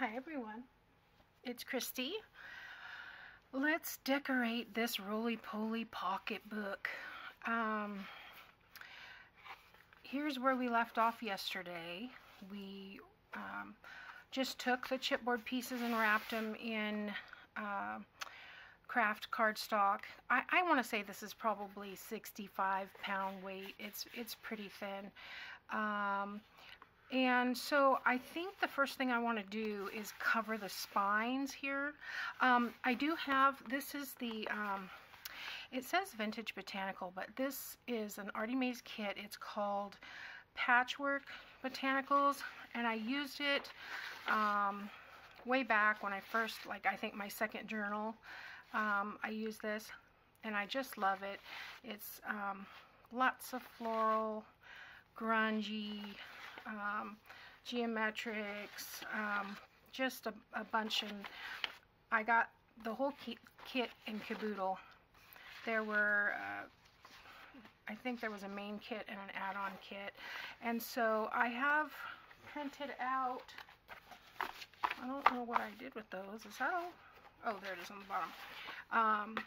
Hi everyone, it's Kristi. Let's decorate this roly-poly pocketbook. Um, here's where we left off yesterday. We um, just took the chipboard pieces and wrapped them in uh, kraft cardstock. I, I want to say this is probably 65 pound weight. It's, it's pretty thin. Um, and so I think the first thing I want to do is cover the spines here. Um, I do have, this is the, um, it says Vintage Botanical, but this is an Artymaze kit. It's called Patchwork Botanicals, and I used it um, way back when I first, like I think my second journal, um, I used this, and I just love it. It's um, lots of floral, grungy, um, geometrics, um, just a, a, bunch. And I got the whole kit in caboodle. There were, uh, I think there was a main kit and an add-on kit. And so I have printed out, I don't know what I did with those. Is that all? Oh, there it is on the bottom. Um,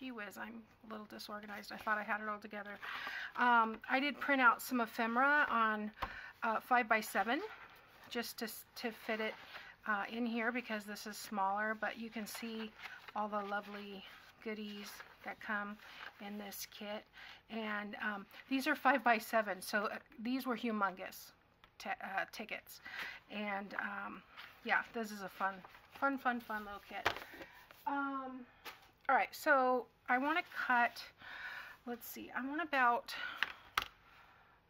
gee whiz, I'm a little disorganized. I thought I had it all together. Um, I did print out some ephemera on uh, 5 by 7 just to, to fit it uh, in here because this is smaller, but you can see all the lovely goodies that come in this kit. And um, these are 5 by 7 so uh, these were humongous uh, tickets. And um, yeah, this is a fun, fun, fun, fun little kit. Um, all right, so I want to cut let's see, I want about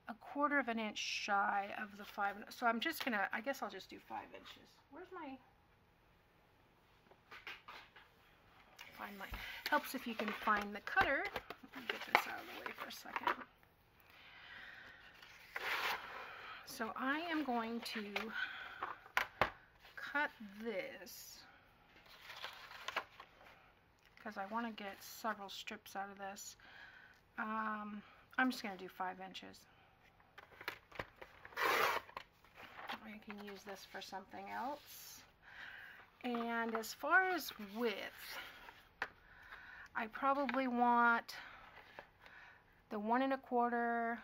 a quarter of an inch shy of the five. So I'm just gonna, I guess I'll just do five inches. Where's my, find my, helps if you can find the cutter. Let me get this out of the way for a second. So I am going to cut this because I want to get several strips out of this. Um, I'm just going to do five inches. I can use this for something else. And as far as width, I probably want the one and a quarter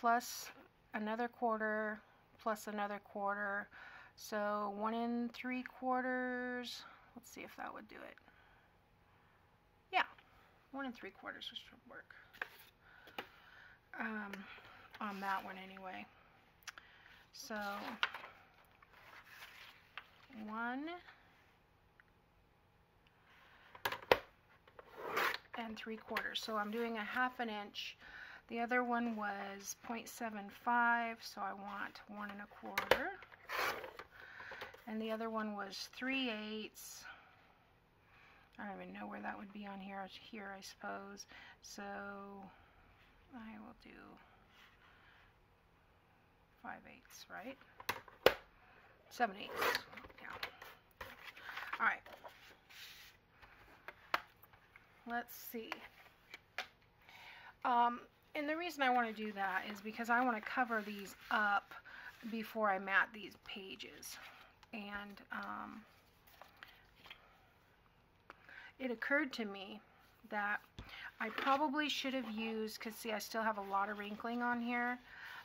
plus another quarter plus another quarter. So one and three quarters. Let's see if that would do it one and three quarters which should work um, on that one anyway. So one and three quarters. So I'm doing a half an inch. The other one was 0.75, so I want one and a quarter. And the other one was 3 eighths. I don't even know where that would be on here. Here, I suppose. So I will do 5 eighths, right? 7 eighths. Yeah. All right. Let's see. Um, and the reason I want to do that is because I want to cover these up before I mat these pages. And um, it occurred to me that I probably should have used, because see I still have a lot of wrinkling on here,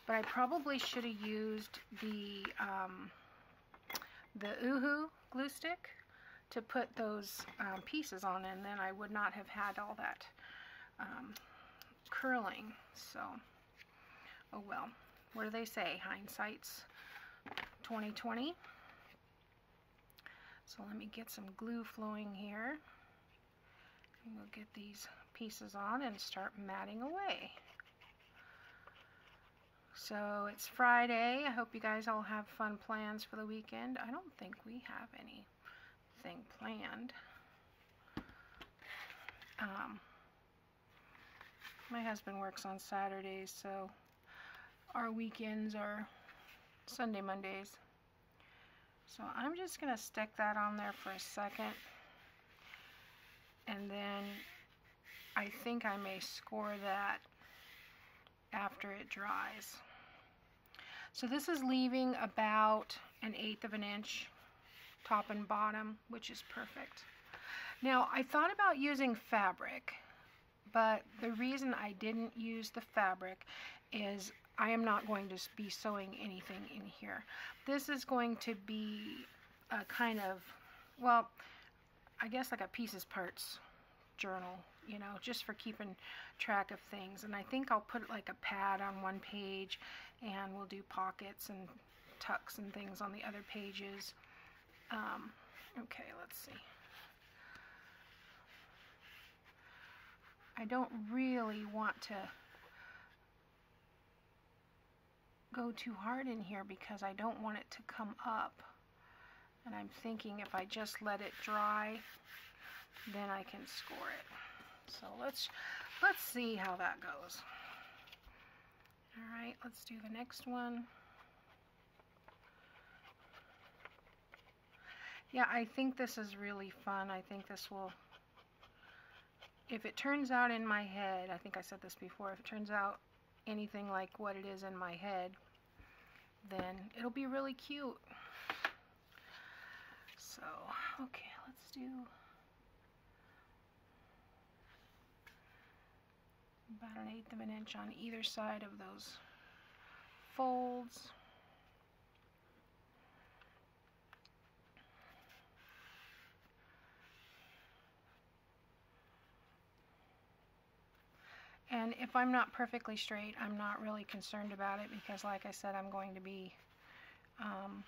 but I probably should have used the, um, the Uhu glue stick to put those um, pieces on and then I would not have had all that um, curling. So, oh well. What do they say? Hindsight's 2020. So let me get some glue flowing here. And we'll get these pieces on and start matting away. So it's Friday. I hope you guys all have fun plans for the weekend. I don't think we have anything planned. Um, my husband works on Saturdays, so our weekends are Sunday, Mondays. So I'm just going to stick that on there for a second and then I think I may score that after it dries. So this is leaving about an eighth of an inch top and bottom, which is perfect. Now, I thought about using fabric, but the reason I didn't use the fabric is I am not going to be sewing anything in here. This is going to be a kind of, well, I guess like a pieces parts journal, you know, just for keeping track of things. And I think I'll put like a pad on one page and we'll do pockets and tucks and things on the other pages. Um, okay, let's see. I don't really want to go too hard in here because I don't want it to come up. And I'm thinking if I just let it dry, then I can score it. So let's let's see how that goes. All right, let's do the next one. Yeah, I think this is really fun. I think this will, if it turns out in my head, I think I said this before, if it turns out anything like what it is in my head, then it'll be really cute. So, okay, let's do about an eighth of an inch on either side of those folds. And if I'm not perfectly straight, I'm not really concerned about it because like I said, I'm going to be um,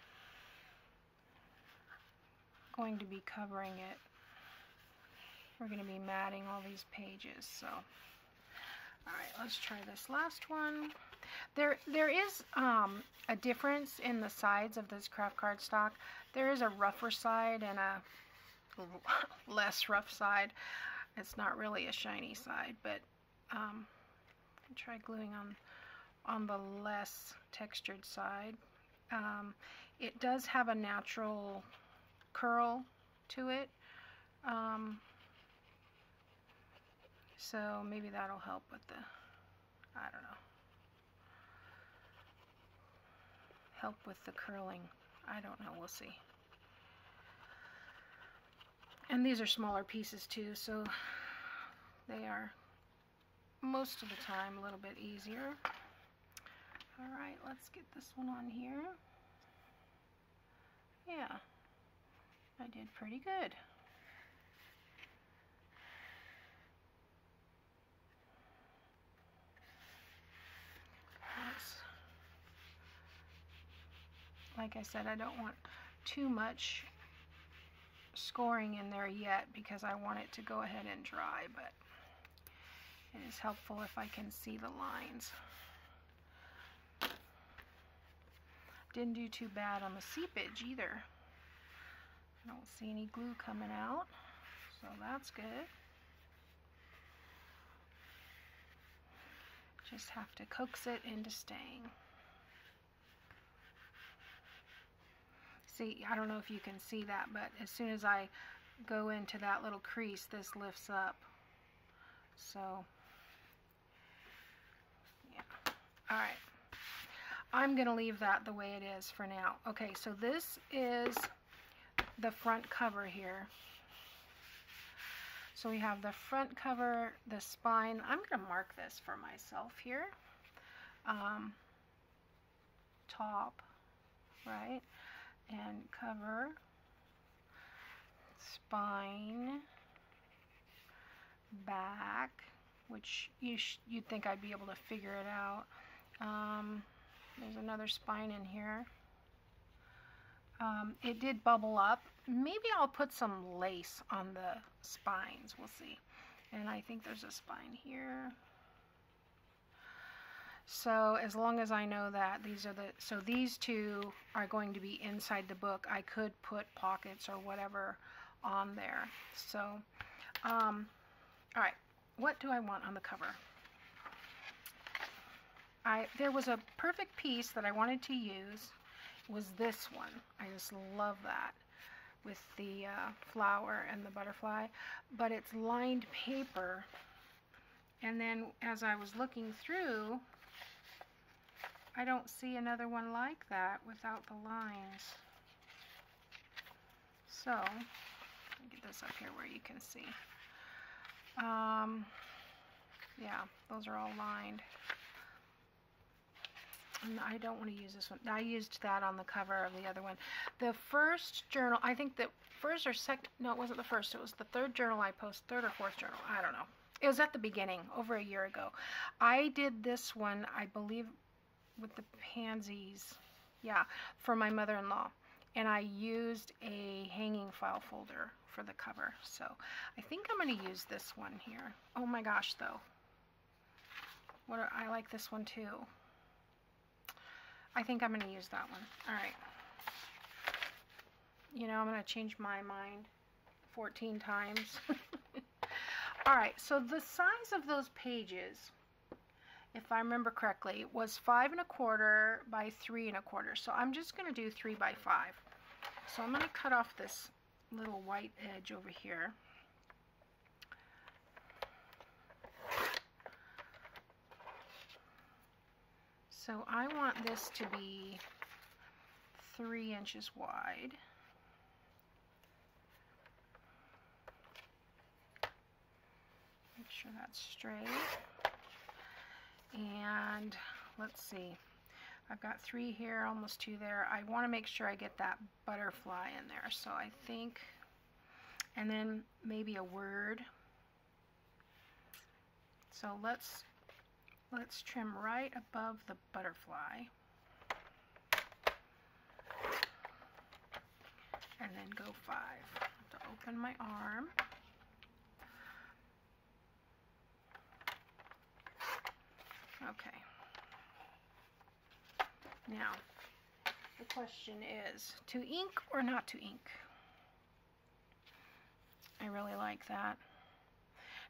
going to be covering it. We're going to be matting all these pages. So, all right, let's try this last one. There, there is um, a difference in the sides of this kraft cardstock. There is a rougher side and a less rough side. It's not really a shiny side, but um, try gluing on on the less textured side. Um, it does have a natural curl to it. Um, so maybe that'll help with the, I don't know, help with the curling. I don't know, we'll see. And these are smaller pieces too, so they are most of the time a little bit easier. Alright, let's get this one on here. Yeah, I did pretty good. like I said, I don't want too much scoring in there yet because I want it to go ahead and dry, but it is helpful if I can see the lines. Didn't do too bad on the seepage either. I don't see any glue coming out, so that's good. Just have to coax it into staying. See, I don't know if you can see that, but as soon as I go into that little crease, this lifts up. So yeah. Alright. I'm going to leave that the way it is for now. Okay, so this is the front cover here. So we have the front cover, the spine. I'm going to mark this for myself here. Um, top, right? And cover, spine, back, which you you'd think I'd be able to figure it out. Um, there's another spine in here. Um, it did bubble up. Maybe I'll put some lace on the spines. We'll see. And I think there's a spine here. So as long as I know that these are the, so these two are going to be inside the book. I could put pockets or whatever on there. So, um, all right, what do I want on the cover? I there was a perfect piece that I wanted to use was this one. I just love that with the uh, flower and the butterfly, but it's lined paper. And then as I was looking through, I don't see another one like that without the lines. So, get this up here where you can see. Um, yeah, those are all lined. I don't want to use this one. I used that on the cover of the other one. The first journal, I think the first or second, no, it wasn't the first. It was the third journal I posted, third or fourth journal. I don't know. It was at the beginning, over a year ago. I did this one, I believe, with the pansies. Yeah, for my mother-in-law. And I used a hanging file folder for the cover. So I think I'm going to use this one here. Oh my gosh, though. What are, I like this one too. I think I'm going to use that one. All right. You know, I'm going to change my mind 14 times. All right, so the size of those pages, if I remember correctly, was five and a quarter by three and a quarter. So I'm just going to do three by five. So I'm going to cut off this little white edge over here. So I want this to be three inches wide. Make sure that's straight. And let's see. I've got three here, almost two there. I want to make sure I get that butterfly in there. So I think, and then maybe a word. So let's let's trim right above the butterfly. And then go five. to open my arm. Okay. Now, the question is, to ink or not to ink? I really like that.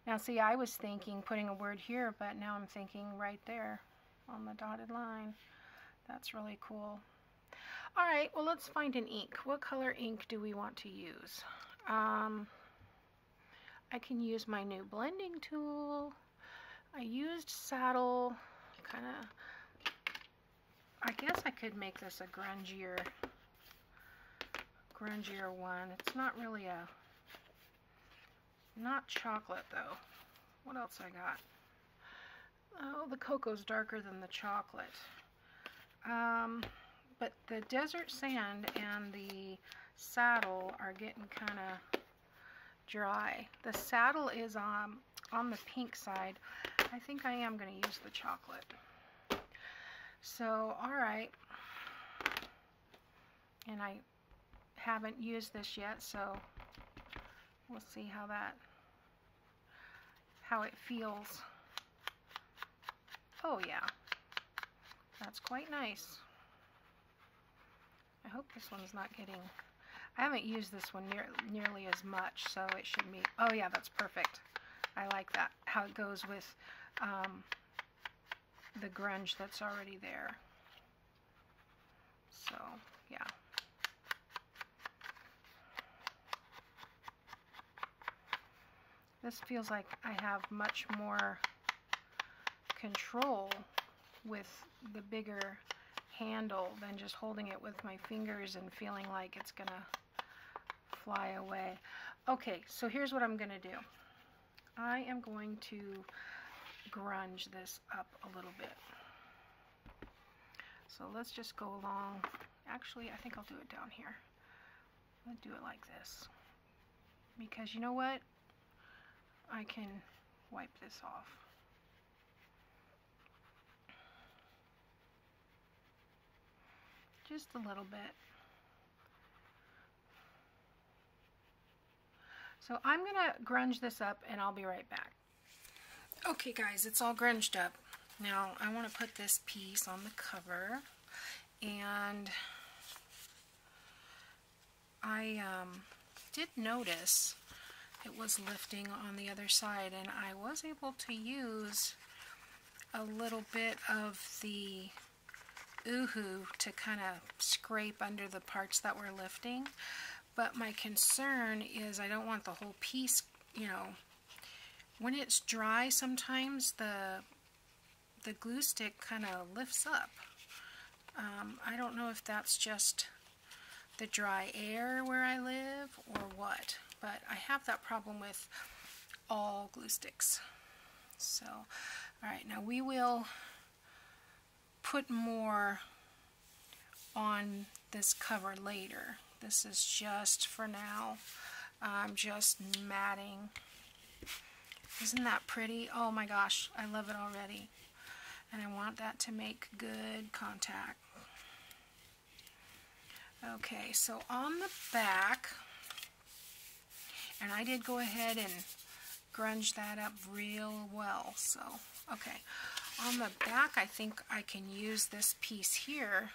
Now see, I was thinking putting a word here, but now I'm thinking right there on the dotted line. That's really cool. All right, well, let's find an ink. What color ink do we want to use? Um, I can use my new blending tool. I used Saddle, kind of I guess I could make this a grungier, grungier one. It's not really a, not chocolate though. What else I got? Oh, the cocoa's darker than the chocolate. Um, but the desert sand and the saddle are getting kind of dry. The saddle is um, on the pink side. I think I am going to use the chocolate. So, alright. And I haven't used this yet, so we'll see how that, how it feels. Oh yeah, that's quite nice. I hope this one's not getting, I haven't used this one near, nearly as much, so it should be, oh yeah, that's perfect. I like that, how it goes with um, the grunge that's already there. So, yeah. This feels like I have much more control with the bigger handle than just holding it with my fingers and feeling like it's gonna fly away. Okay, so here's what I'm gonna do. I am going to grunge this up a little bit. So let's just go along. Actually, I think I'll do it down here. I'll do it like this. Because you know what? I can wipe this off. Just a little bit. So I'm going to grunge this up and I'll be right back. Okay guys, it's all grunged up. Now I want to put this piece on the cover and I um, did notice it was lifting on the other side and I was able to use a little bit of the Uhu to kind of scrape under the parts that were lifting but my concern is I don't want the whole piece you know when it's dry, sometimes the the glue stick kind of lifts up. Um, I don't know if that's just the dry air where I live or what, but I have that problem with all glue sticks. So, alright, now we will put more on this cover later. This is just for now. I'm just matting. Isn't that pretty? Oh my gosh, I love it already. And I want that to make good contact. Okay, so on the back, and I did go ahead and grunge that up real well, so, okay. On the back, I think I can use this piece here.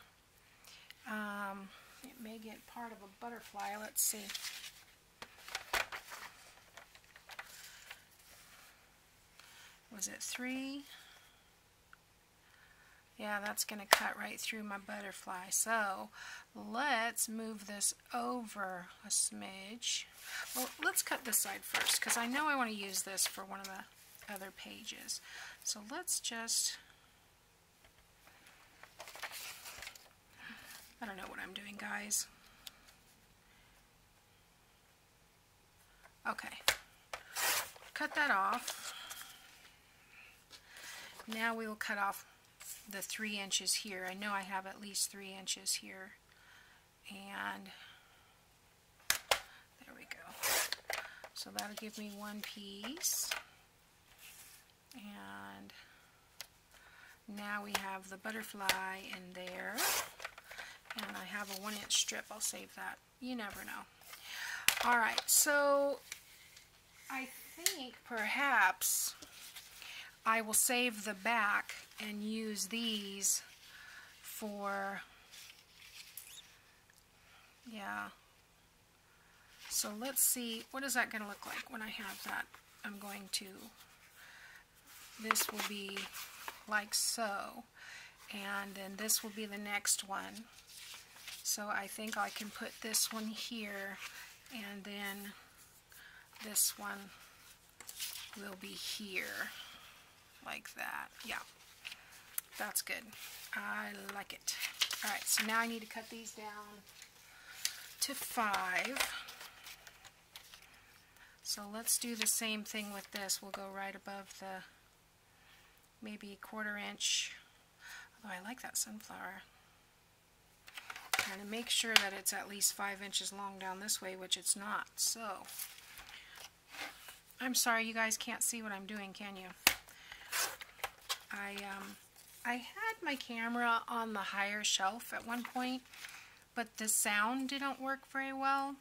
Um, it may get part of a butterfly, let's see. Was it three? Yeah, that's going to cut right through my butterfly. So let's move this over a smidge. Well, let's cut this side first because I know I want to use this for one of the other pages. So let's just, I don't know what I'm doing, guys. Okay, cut that off. Now we will cut off the three inches here. I know I have at least three inches here. And there we go. So that'll give me one piece. And now we have the butterfly in there. And I have a one inch strip. I'll save that. You never know. Alright, so I think perhaps I will save the back and use these for, yeah. So let's see, what is that going to look like when I have that? I'm going to, this will be like so, and then this will be the next one. So I think I can put this one here, and then this one will be here like that. Yeah, that's good. I like it. All right, so now I need to cut these down to five. So let's do the same thing with this. We'll go right above the maybe quarter inch. Although I like that sunflower. To make sure that it's at least five inches long down this way, which it's not. So, I'm sorry you guys can't see what I'm doing, can you? I, um, I had my camera on the higher shelf at one point, but the sound didn't work very well.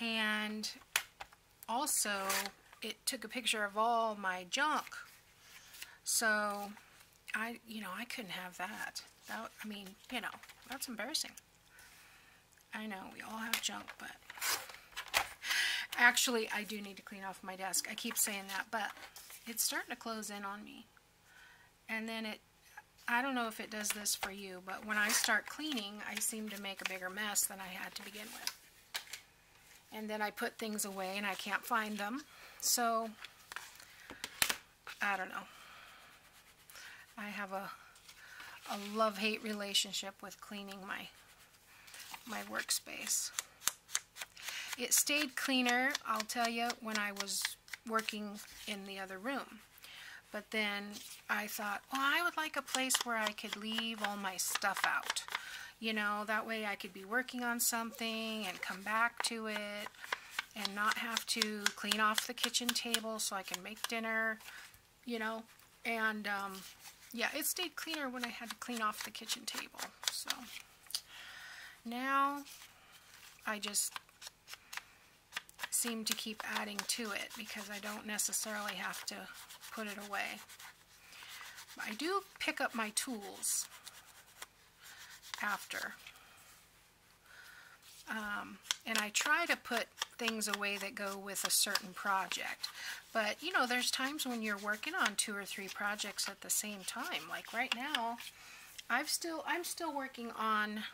And also, it took a picture of all my junk. So, I, you know, I couldn't have that. That, I mean, you know, that's embarrassing. I know, we all have junk, but actually, I do need to clean off my desk. I keep saying that, but it's starting to close in on me. And then it, I don't know if it does this for you, but when I start cleaning, I seem to make a bigger mess than I had to begin with. And then I put things away and I can't find them. So, I don't know. I have a, a love-hate relationship with cleaning my, my workspace. It stayed cleaner, I'll tell you, when I was working in the other room. But then I thought, well, I would like a place where I could leave all my stuff out. You know, that way I could be working on something and come back to it and not have to clean off the kitchen table so I can make dinner, you know. And, um, yeah, it stayed cleaner when I had to clean off the kitchen table. So, now I just seem to keep adding to it because I don't necessarily have to put it away. I do pick up my tools after. Um, and I try to put things away that go with a certain project. But, you know, there's times when you're working on two or three projects at the same time. Like right now, I've still, I'm still working on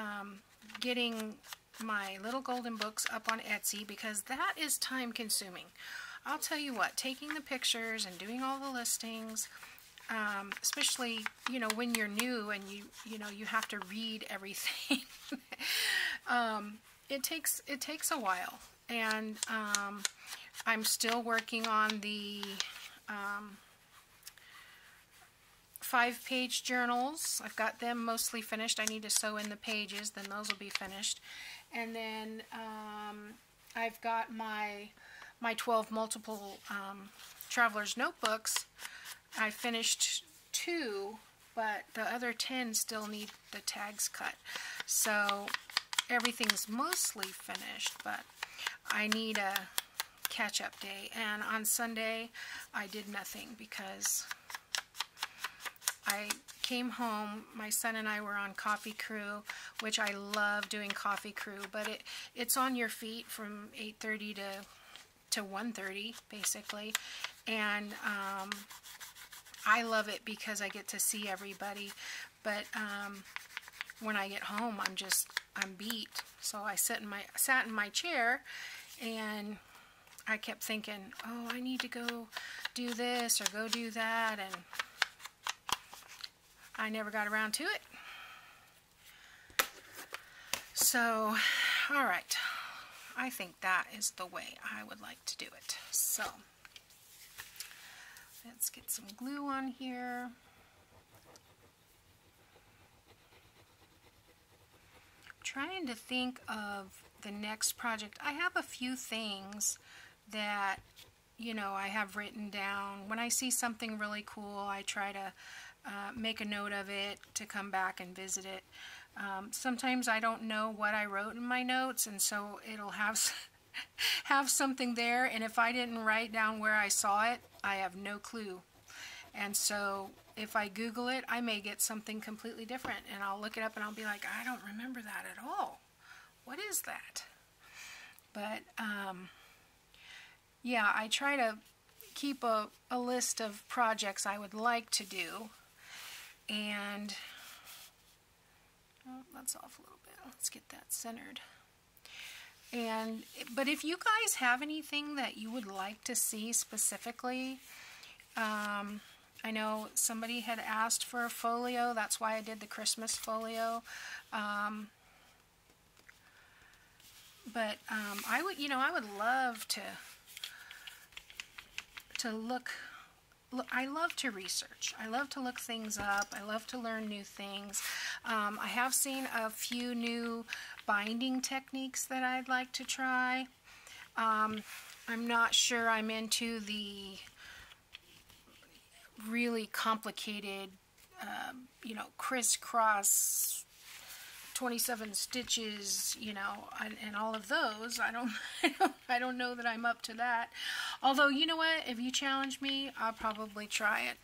um, getting my little golden books up on Etsy because that is time consuming. I'll tell you what, taking the pictures and doing all the listings, um, especially you know when you're new and you you know you have to read everything. um, it takes it takes a while, and um, I'm still working on the um, five page journals. I've got them mostly finished. I need to sew in the pages, then those will be finished. And then um, I've got my my 12 multiple um, traveler's notebooks. I finished two, but the other 10 still need the tags cut. So everything's mostly finished, but I need a catch-up day. And on Sunday, I did nothing because I came home, my son and I were on Coffee Crew, which I love doing Coffee Crew, but it it's on your feet from 8.30 to, to 1.30, basically. And um, I love it because I get to see everybody, but um, when I get home, I'm just, I'm beat. So I sit in my, sat in my chair, and I kept thinking, oh, I need to go do this or go do that, and I never got around to it. So, all right. I think that is the way I would like to do it. So, let's get some glue on here. trying to think of the next project. I have a few things that, you know, I have written down. When I see something really cool, I try to uh, make a note of it to come back and visit it. Um, sometimes I don't know what I wrote in my notes, and so it'll have have something there. And if I didn't write down where I saw it, I have no clue. And so if I Google it, I may get something completely different, and I'll look it up and I'll be like, I don't remember that at all. What is that? But um, yeah, I try to keep a, a list of projects I would like to do and oh, that's off a little bit. Let's get that centered. And but if you guys have anything that you would like to see specifically, um, I know somebody had asked for a folio. That's why I did the Christmas folio. Um, but um, I would, you know, I would love to to look I love to research. I love to look things up. I love to learn new things. Um, I have seen a few new binding techniques that I'd like to try. Um, I'm not sure I'm into the really complicated, uh, you know, crisscross 27 stitches, you know, and, and all of those. I don't, I don't know that I'm up to that. Although, you know what? If you challenge me, I'll probably try it.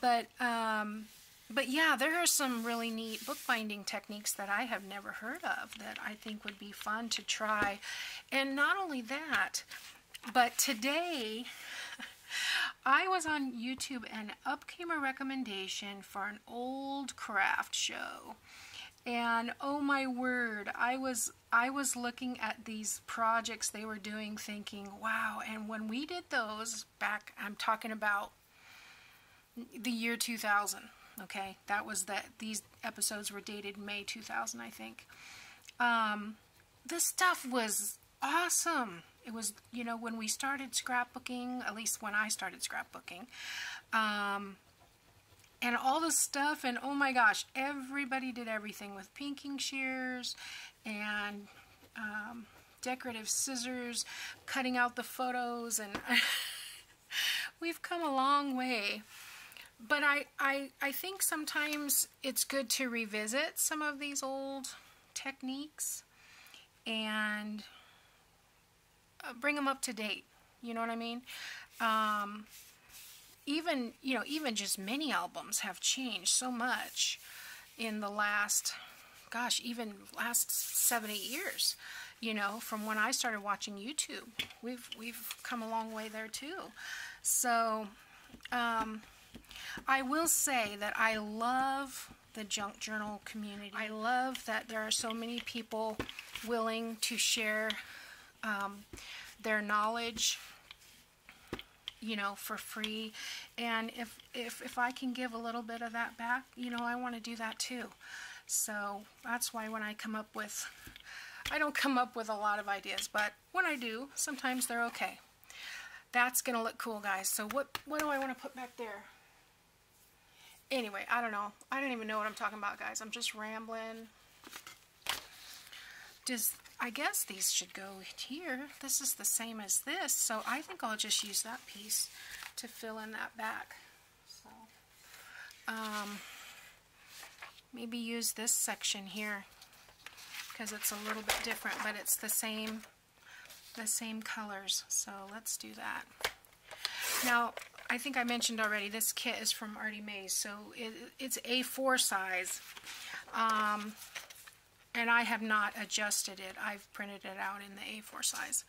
But, um, but yeah, there are some really neat bookbinding techniques that I have never heard of that I think would be fun to try. And not only that, but today I was on YouTube and up came a recommendation for an old craft show and oh my word i was i was looking at these projects they were doing thinking wow and when we did those back i'm talking about the year 2000 okay? That was that these episodes were dated may 2000 i think. Um, this stuff was awesome. It was you know when we started scrapbooking at least when i started scrapbooking um, and all the stuff and oh my gosh everybody did everything with pinking shears and um, decorative scissors cutting out the photos and we've come a long way. But I, I, I think sometimes it's good to revisit some of these old techniques and uh, bring them up to date. You know what I mean? Um, even you know even just mini albums have changed so much in the last gosh even last seven eight years you know from when I started watching YouTube. We've we've come a long way there too. So um, I will say that I love the junk journal community. I love that there are so many people willing to share um, their knowledge you know, for free. And if, if, if I can give a little bit of that back, you know, I want to do that too. So that's why when I come up with, I don't come up with a lot of ideas, but when I do, sometimes they're okay. That's going to look cool, guys. So what, what do I want to put back there? Anyway, I don't know. I don't even know what I'm talking about, guys. I'm just rambling. Does I guess these should go here. This is the same as this, so I think I'll just use that piece to fill in that back. So, um, maybe use this section here because it's a little bit different, but it's the same, the same colors. So let's do that. Now, I think I mentioned already, this kit is from Artymaze, so it, it's A4 size. Um, and I have not adjusted it. I've printed it out in the A4 size.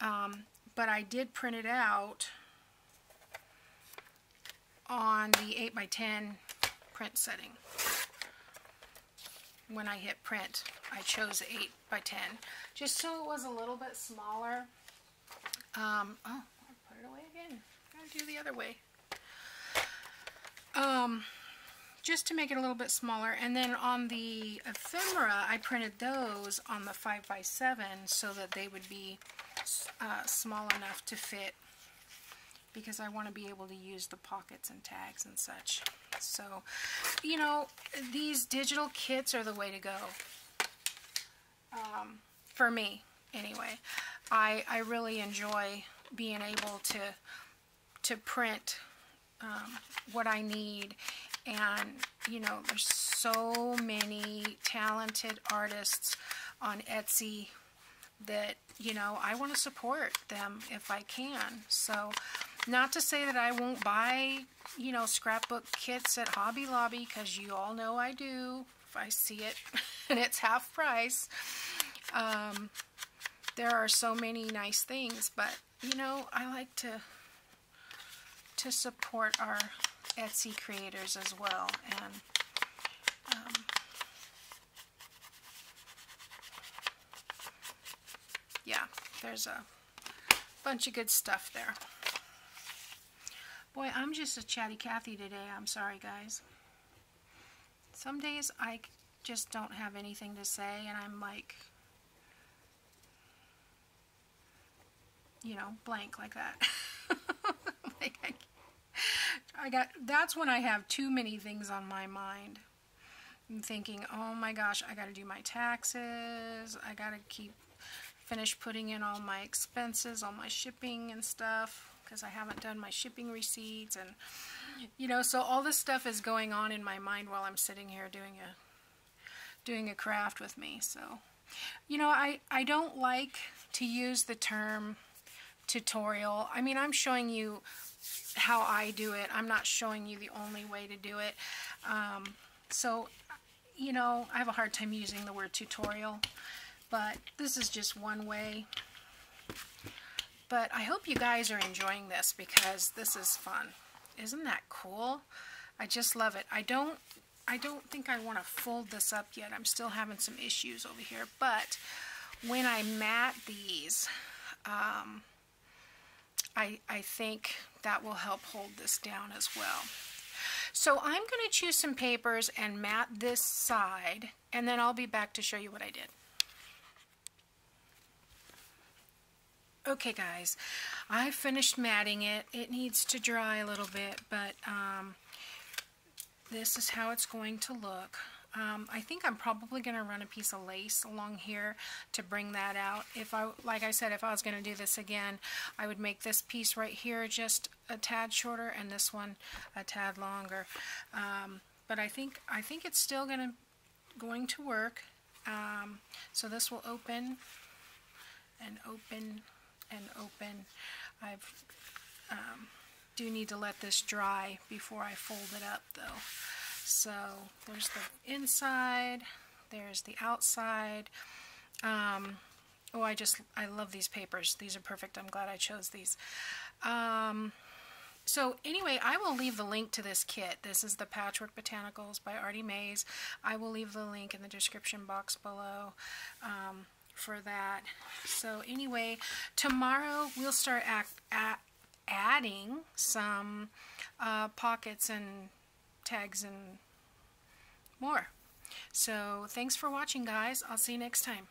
Um, but I did print it out on the 8x10 print setting. When I hit print, I chose 8x10, just so it was a little bit smaller. Um, oh, I put it away again. Gotta do the other way. Um, just to make it a little bit smaller. And then on the ephemera, I printed those on the 5x7 so that they would be uh, small enough to fit because I want to be able to use the pockets and tags and such. So, you know, these digital kits are the way to go. Um, for me, anyway. I, I really enjoy being able to, to print um, what I need and, you know, there's so many talented artists on Etsy that, you know, I want to support them if I can. So, not to say that I won't buy, you know, scrapbook kits at Hobby Lobby, because you all know I do if I see it and it's half price. Um, there are so many nice things, but, you know, I like to to support our Etsy creators as well. And um, yeah, there's a bunch of good stuff there. Boy, I'm just a chatty Cathy today. I'm sorry, guys. Some days I just don't have anything to say, and I'm like, you know, blank like that. like I I got that's when I have too many things on my mind. I'm thinking, oh my gosh, I got to do my taxes. I got to keep finish putting in all my expenses, all my shipping and stuff because I haven't done my shipping receipts and you know, so all this stuff is going on in my mind while I'm sitting here doing a doing a craft with me. So, you know, I I don't like to use the term tutorial. I mean, I'm showing you how I do it. I'm not showing you the only way to do it. Um, so, you know, I have a hard time using the word tutorial, but this is just one way. But I hope you guys are enjoying this because this is fun. Isn't that cool? I just love it. I don't I don't think I want to fold this up yet. I'm still having some issues over here. But when I mat these, um, I, I think that will help hold this down as well. So I'm going to choose some papers and mat this side, and then I'll be back to show you what I did. Okay guys, I finished matting it. It needs to dry a little bit, but um, this is how it's going to look. Um, I think I'm probably going to run a piece of lace along here to bring that out. If I, like I said, if I was going to do this again, I would make this piece right here just a tad shorter and this one a tad longer. Um, but I think I think it's still going to going to work. Um, so this will open and open and open. I've um, do need to let this dry before I fold it up though. So there's the inside, there's the outside. Um, oh, I just, I love these papers. These are perfect. I'm glad I chose these. Um, so anyway, I will leave the link to this kit. This is the Patchwork Botanicals by Artymaze. I will leave the link in the description box below um, for that. So anyway, tomorrow we'll start adding some uh, pockets and tags and more. So thanks for watching guys. I'll see you next time.